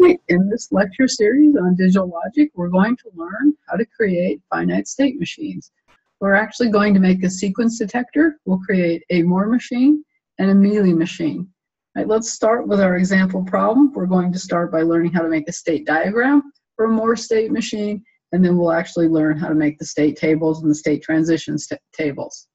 In this lecture series on digital logic, we're going to learn how to create finite state machines. We're actually going to make a sequence detector. We'll create a Moore machine and a Mealy machine. All right, let's start with our example problem. We're going to start by learning how to make a state diagram for a Moore state machine, and then we'll actually learn how to make the state tables and the state transitions tables.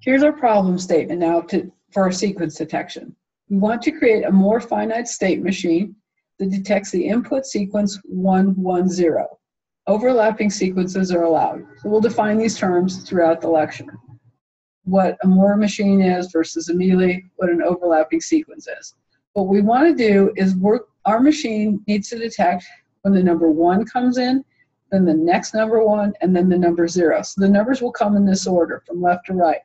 Here's our problem statement now to, for our sequence detection. We want to create a Moore finite state machine that detects the input sequence 110. Overlapping sequences are allowed. So we'll define these terms throughout the lecture. What a Moore machine is versus a Mealy, what an overlapping sequence is. What we want to do is work, our machine needs to detect when the number one comes in, then the next number one, and then the number zero. So the numbers will come in this order from left to right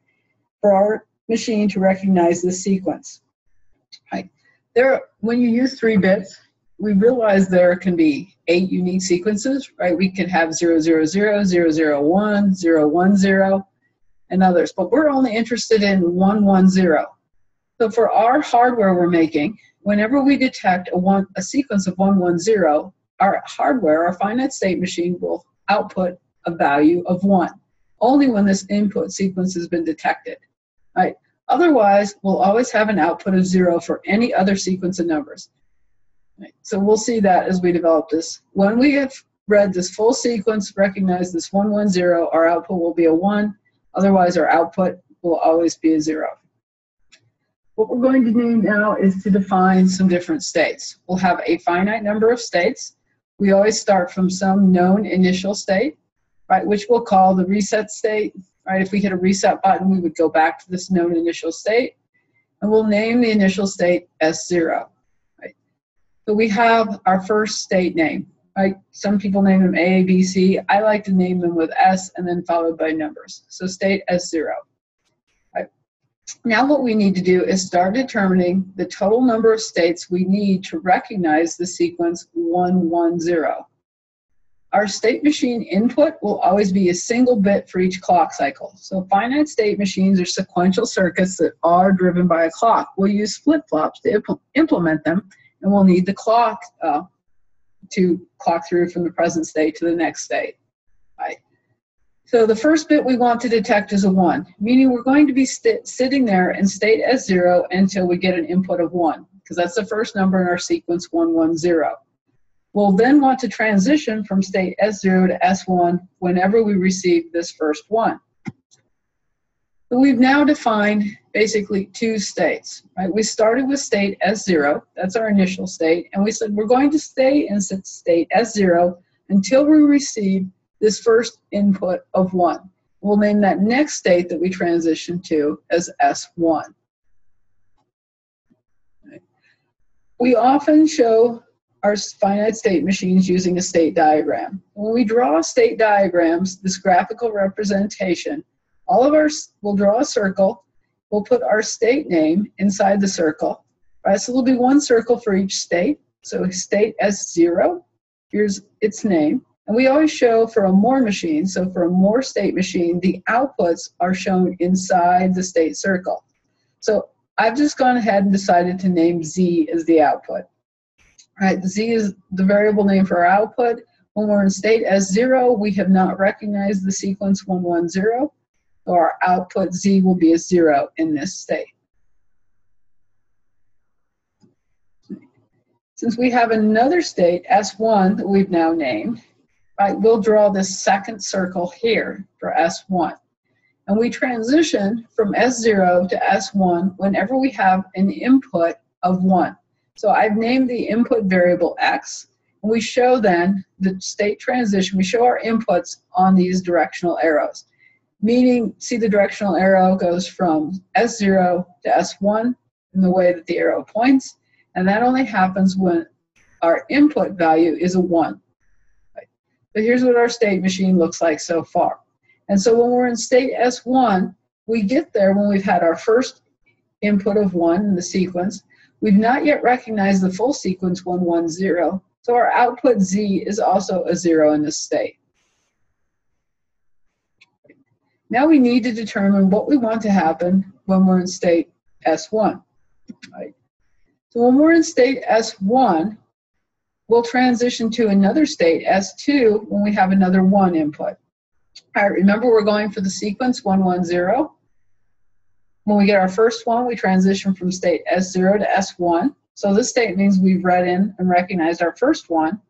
for our machine to recognize this sequence. Right. There, when you use three bits, we realize there can be eight unique sequences, right? We can have 000, 001, 010, and others, but we're only interested in 110. So for our hardware we're making, whenever we detect a, one, a sequence of 110, our hardware, our finite state machine, will output a value of 1, only when this input sequence has been detected. Right? Otherwise, we'll always have an output of zero for any other sequence of numbers. Right? So we'll see that as we develop this. When we have read this full sequence, recognize this 110, our output will be a 1. Otherwise, our output will always be a 0. What we're going to do now is to define some different states. We'll have a finite number of states. We always start from some known initial state, right, which we'll call the reset state, right? If we hit a reset button, we would go back to this known initial state, and we'll name the initial state S0, right? So we have our first state name, right? Some people name them A, B, C. I like to name them with S and then followed by numbers. So state S0. Right? Now what we need to do is start determining the total number of states we need to recognize the sequence 110. Our state machine input will always be a single bit for each clock cycle. So finite state machines are sequential circuits that are driven by a clock. We'll use flip-flops to impl implement them, and we'll need the clock uh, to clock through from the present state to the next state. Right. So the first bit we want to detect is a 1, meaning we're going to be sitting there in state S0 until we get an input of 1, because that's the first number in our sequence 110. We'll then want to transition from state S0 to S1 whenever we receive this first one. So we've now defined basically two states, right? We started with state S0, that's our initial state, and we said we're going to stay in state S0 until we receive this first input of 1. We'll name that next state that we transition to as S1. We often show our finite state machines using a state diagram. When we draw state diagrams, this graphical representation, all of our, we'll draw a circle, we'll put our state name inside the circle, right? So there'll be one circle for each state. So state S0, here's its name. And we always show for a Moore machine, so for a Moore state machine, the outputs are shown inside the state circle. So I've just gone ahead and decided to name Z as the output. Right, Z is the variable name for our output. When we're in state S0, we have not recognized the sequence 110, so our output Z will be a zero in this state. Since we have another state, S1, that we've now named, right, we'll draw this second circle here for S1. And we transition from S0 to S1 whenever we have an input of 1. So I've named the input variable x, and we show then the state transition, we show our inputs on these directional arrows. Meaning, see the directional arrow goes from S0 to S1 in the way that the arrow points, and that only happens when our input value is a 1. Right? But here's what our state machine looks like so far. And so when we're in state S1, we get there when we've had our first input of 1 in the sequence, We've not yet recognized the full sequence 110, so our output Z is also a zero in this state. Now we need to determine what we want to happen when we're in state S1. Right? So when we're in state S1, we'll transition to another state, S2, when we have another 1 input. All right, remember we're going for the sequence 110. When we get our first one, we transition from state S0 to S1. So this state means we've read in and recognized our first one.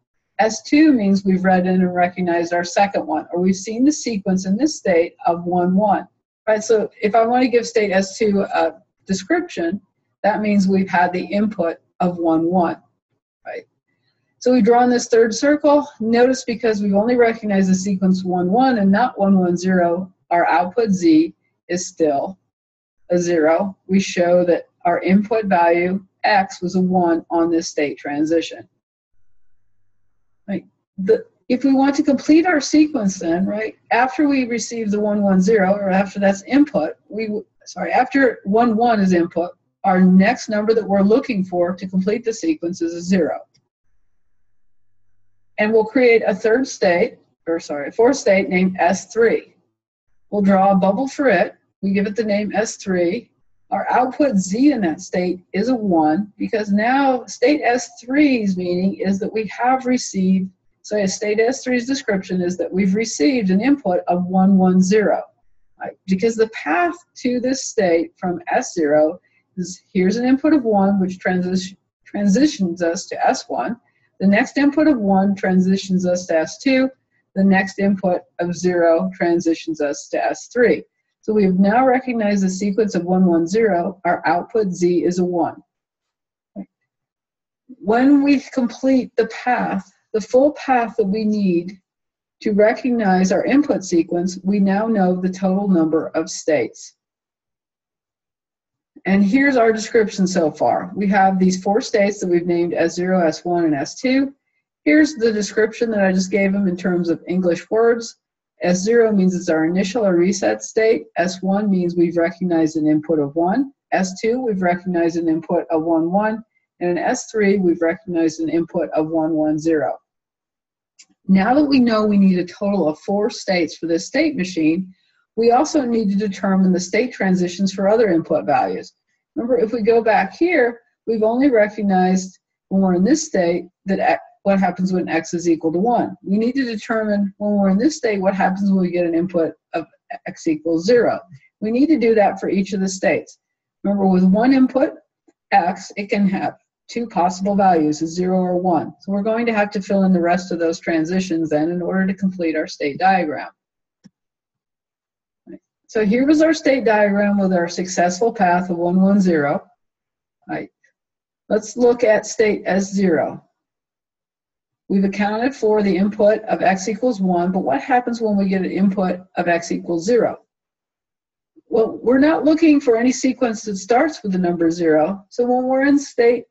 S2 means we've read in and recognized our second one, or we've seen the sequence in this state of 1, 1. Right, so if I want to give state S2 a description, that means we've had the input of 1, 1. Right? So we've drawn this third circle. Notice because we've only recognized the sequence 1, 1 and not 1, 1, 0, our output Z is still a 0. We show that our input value X was a 1 on this state transition. Right? The, if we want to complete our sequence then, right, after we receive the 110 or after that's input, we sorry, after 1 1 is input, our next number that we're looking for to complete the sequence is a 0. And we'll create a third state, or sorry, a fourth state named S3. We'll draw a bubble for it. We give it the name S3. Our output Z in that state is a 1 because now state S3's meaning is that we have received, so a state S3's description is that we've received an input of 110. Right? Because the path to this state from S0 is here's an input of 1 which transition, transitions us to S1. The next input of 1 transitions us to S2. The next input of 0 transitions us to S3. So we have now recognized the sequence of 110. Our output Z is a 1. When we complete the path, the full path that we need to recognize our input sequence, we now know the total number of states. And here's our description so far. We have these four states that we've named S0, S1, and S2. Here's the description that I just gave them in terms of English words. S0 means it's our initial or reset state. S1 means we've recognized an input of 1. S2, we've recognized an input of 1, 1. And in S3, we've recognized an input of 1, 1, 0. Now that we know we need a total of four states for this state machine, we also need to determine the state transitions for other input values. Remember, if we go back here, we've only recognized when we're in this state that what happens when x is equal to 1. We need to determine when we're in this state what happens when we get an input of x equals 0. We need to do that for each of the states. Remember, with one input, x, it can have two possible values, a 0 or 1. So we're going to have to fill in the rest of those transitions then in order to complete our state diagram. So here was our state diagram with our successful path of 110. Right. Let's look at state S0. We've accounted for the input of x equals 1, but what happens when we get an input of x equals 0? Well, we're not looking for any sequence that starts with the number 0. So when we're in state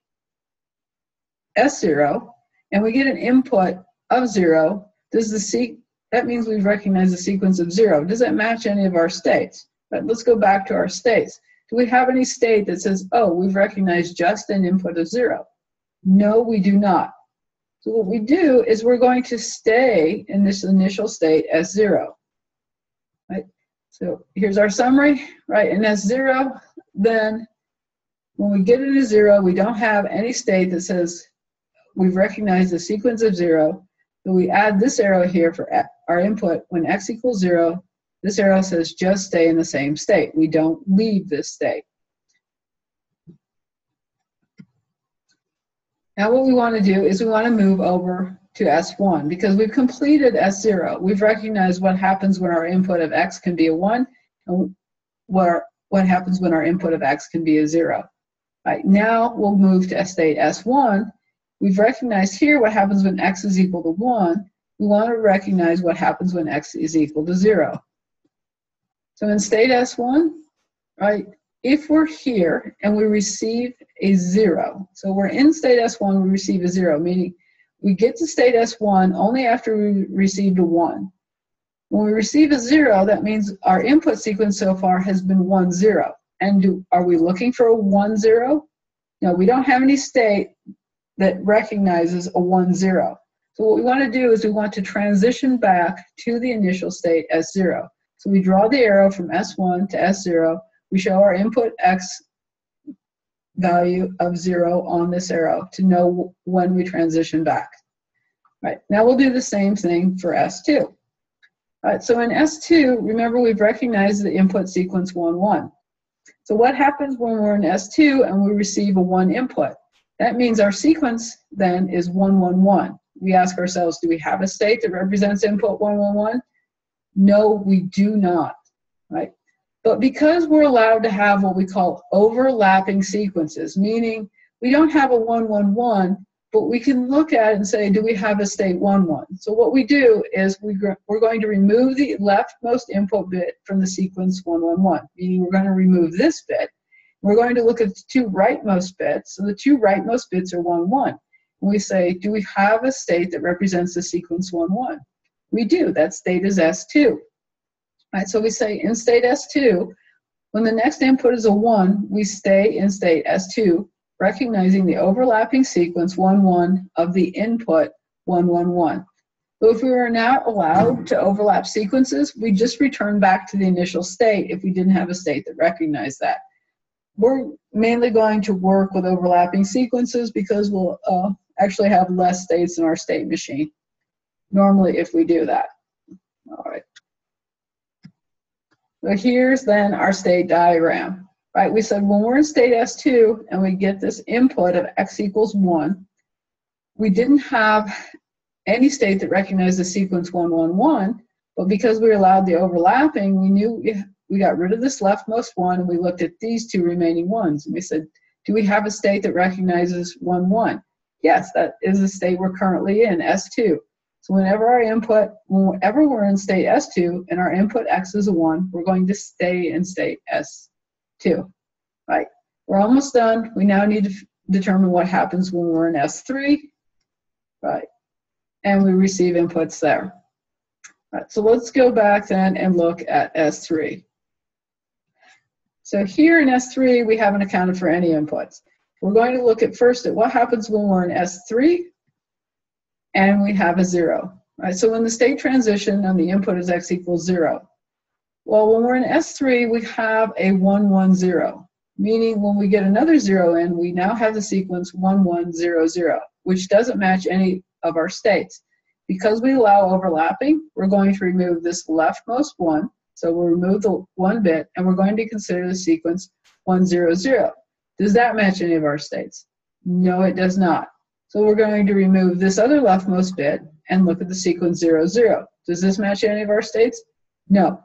S0 and we get an input of 0, does the that means we've recognized a sequence of 0. Does that match any of our states? But let's go back to our states. Do we have any state that says, oh, we've recognized just an input of 0? No, we do not. So what we do is we're going to stay in this initial state S0. Right? So here's our summary, right? And S0, then when we get into zero, we don't have any state that says we've recognized the sequence of zero. So we add this arrow here for our input when x equals zero. This arrow says just stay in the same state. We don't leave this state. Now what we want to do is we want to move over to S1 because we've completed S0. We've recognized what happens when our input of X can be a 1 and what, what happens when our input of X can be a 0. Right, now we'll move to state S1. We've recognized here what happens when X is equal to 1. We want to recognize what happens when X is equal to 0. So in state S1, right, if we're here and we receive a zero, so we're in state S1, we receive a zero, meaning we get to state S1 only after we received a one. When we receive a zero, that means our input sequence so far has been one zero. And do, are we looking for a one zero? No, we don't have any state that recognizes a one zero. So what we want to do is we want to transition back to the initial state S0. So we draw the arrow from S1 to S0 we show our input x value of zero on this arrow to know when we transition back. Right, now we'll do the same thing for S2. All right, so in S2, remember we've recognized the input sequence 1, 1. So what happens when we're in S2 and we receive a 1 input? That means our sequence then is 1, 1, 1. We ask ourselves, do we have a state that represents input 1, 1, 1? No, we do not, right? But because we're allowed to have what we call overlapping sequences, meaning we don't have a 111, but we can look at it and say, do we have a state 1 1? So what we do is we, we're going to remove the leftmost input bit from the sequence 111, meaning we're going to remove this bit. We're going to look at the two rightmost bits. So the two rightmost bits are 1 1. And we say, do we have a state that represents the sequence 1 1? We do. That state is S2. Right, so we say in state S2, when the next input is a 1, we stay in state S2, recognizing the overlapping sequence 1, 1 of the input 1, 1, 1. So if we were not allowed to overlap sequences, we just return back to the initial state if we didn't have a state that recognized that. We're mainly going to work with overlapping sequences because we'll uh, actually have less states in our state machine normally if we do that. All right. So here's then our state diagram, right? We said when we're in state S2 and we get this input of x equals 1, we didn't have any state that recognized the sequence 111, but because we allowed the overlapping, we knew we got rid of this leftmost one and we looked at these two remaining ones. And we said, do we have a state that recognizes 1, 1? Yes, that is the state we're currently in, S2. Whenever our input, whenever we're in state S2 and our input X is a 1, we're going to stay in state S2, right? We're almost done. We now need to determine what happens when we're in S3, right? And we receive inputs there. Right, so let's go back then and look at S3. So here in S3, we haven't accounted for any inputs. We're going to look at first at what happens when we're in S3 and we have a zero. Right? So when the state transition and the input is x equals zero. Well, when we're in S3, we have a 1, 1, 0, meaning when we get another zero in, we now have the sequence 1, 1, 0, 0, which doesn't match any of our states. Because we allow overlapping, we're going to remove this leftmost one. So we'll remove the one bit, and we're going to consider the sequence 1, 0, 0. Does that match any of our states? No, it does not. So we're going to remove this other leftmost bit and look at the sequence 0, 0. Does this match any of our states? No.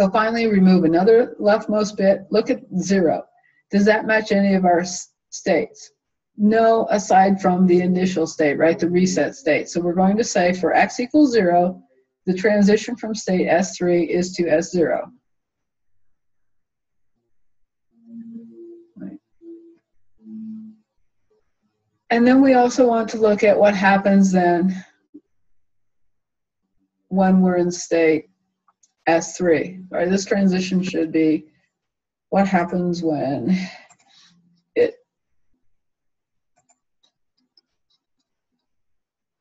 So finally remove another leftmost bit, look at 0. Does that match any of our states? No, aside from the initial state, right, the reset state. So we're going to say for x equals 0, the transition from state S3 is to S0. And then we also want to look at what happens then when we're in state S3. Right, this transition should be what happens when it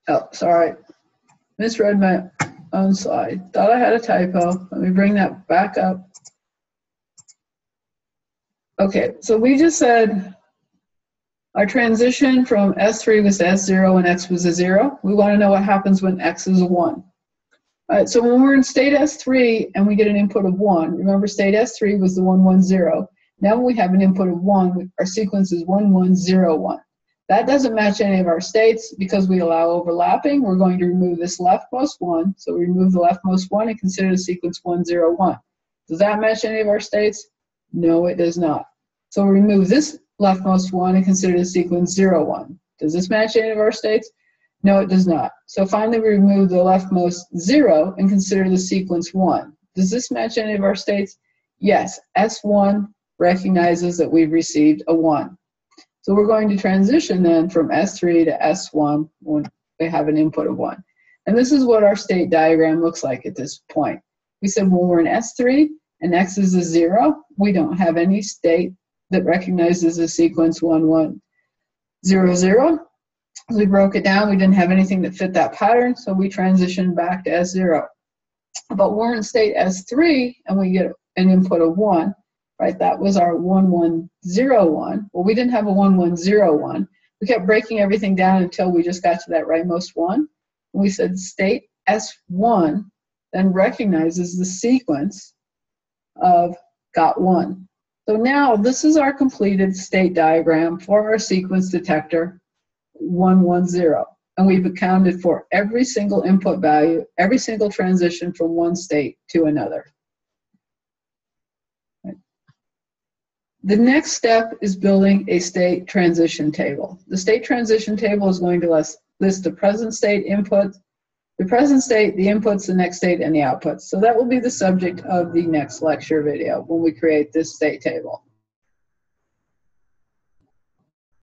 Oh, sorry. Misread my own slide. Thought I had a typo. Let me bring that back up. Okay, so we just said our transition from S3 was to S0 and X was a 0. We want to know what happens when X is a 1. All right, so when we're in state S3 and we get an input of 1, remember state S3 was the 110. Now we have an input of 1, our sequence is 1101. That doesn't match any of our states because we allow overlapping. We're going to remove this leftmost 1. So we remove the leftmost 1 and consider the sequence 101. Does that match any of our states? No, it does not. So we remove this leftmost one and consider the sequence 0, 1. Does this match any of our states? No, it does not. So finally, we remove the leftmost 0 and consider the sequence 1. Does this match any of our states? Yes, S1 recognizes that we've received a 1. So we're going to transition then from S3 to S1 when we have an input of 1. And this is what our state diagram looks like at this point. We said when we're in S3 and X is a 0, we don't have any state that recognizes the sequence 1100. We broke it down. We didn't have anything that fit that pattern, so we transitioned back to S0. But we're in state S3 and we get an input of 1. right? That was our 1101. Well, we didn't have a 1101. We kept breaking everything down until we just got to that rightmost one. And we said state S1 then recognizes the sequence of got one. So now this is our completed state diagram for our sequence detector 110. And we've accounted for every single input value, every single transition from one state to another. The next step is building a state transition table. The state transition table is going to list, the present state inputs, the present state, the inputs, the next state, and the outputs. So that will be the subject of the next lecture video when we create this state table.